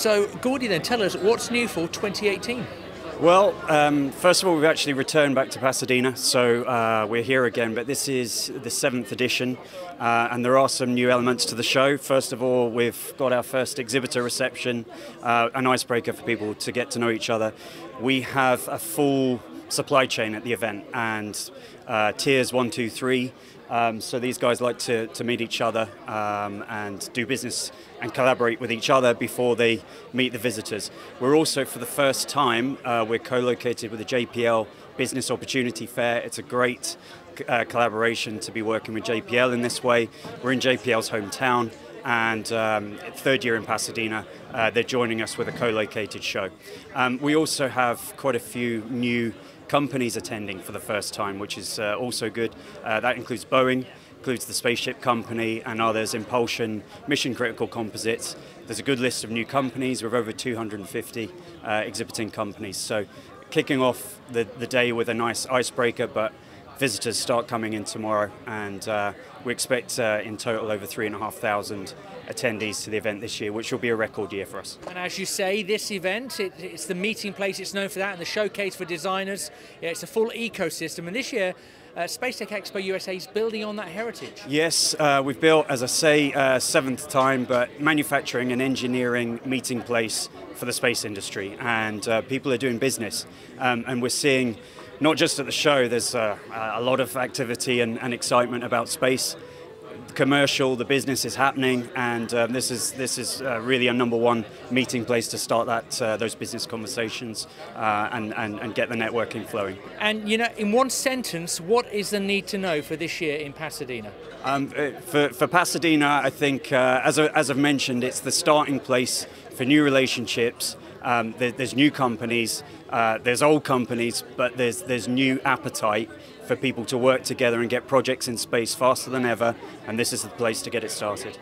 So, Gordy, then tell us what's new for 2018. Well, um, first of all, we've actually returned back to Pasadena, so uh, we're here again, but this is the seventh edition, uh, and there are some new elements to the show. First of all, we've got our first exhibitor reception, uh, an icebreaker for people to get to know each other. We have a full supply chain at the event, and uh, tiers one, two, three. Um, so these guys like to, to meet each other um, and do business and collaborate with each other before they meet the visitors. We're also, for the first time, uh, we're co-located with the JPL Business Opportunity Fair. It's a great uh, collaboration to be working with JPL in this way. We're in JPL's hometown and um, third year in Pasadena, uh, they're joining us with a co-located show. Um, we also have quite a few new companies attending for the first time, which is uh, also good. Uh, that includes Boeing, includes the Spaceship Company and others, Impulsion, Mission Critical Composites. There's a good list of new companies with over 250 uh, exhibiting companies. So kicking off the, the day with a nice icebreaker, but visitors start coming in tomorrow, and uh, we expect uh, in total over 3,500 attendees to the event this year, which will be a record year for us. And as you say, this event, it, it's the meeting place, it's known for that, and the showcase for designers. Yeah, it's a full ecosystem, and this year, uh, Space Tech Expo USA is building on that heritage. Yes, uh, we've built, as I say, uh, seventh time, but manufacturing and engineering meeting place for the space industry, and uh, people are doing business, um, and we're seeing. Not just at the show, there's uh, a lot of activity and, and excitement about space commercial, the business is happening, and um, this is this is uh, really a number one meeting place to start that uh, those business conversations uh, and, and and get the networking flowing. And you know, in one sentence, what is the need to know for this year in Pasadena? Um, uh, for, for Pasadena, I think uh, as I, as I've mentioned, it's the starting place for new relationships. Um, there, there's new companies, uh, there's old companies, but there's there's new appetite for people to work together and get projects in space faster than ever, and this is the place to get it started.